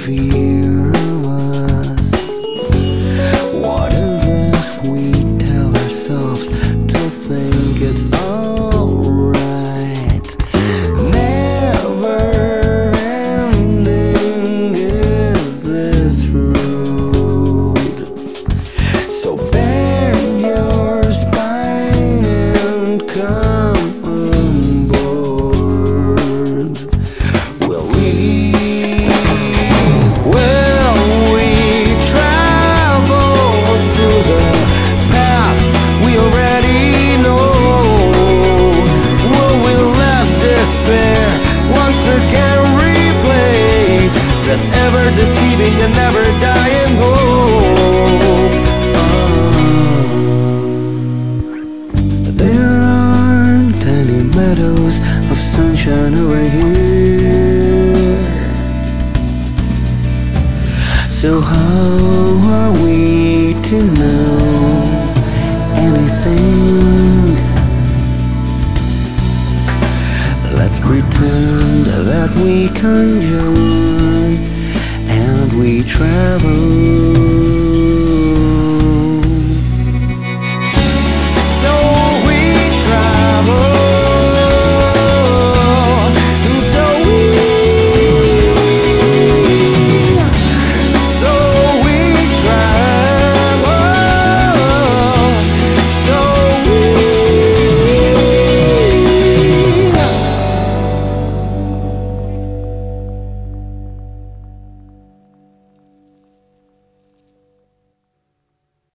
for you. meadows of sunshine over here So how are we to know anything? Let's pretend that we conjure and we travel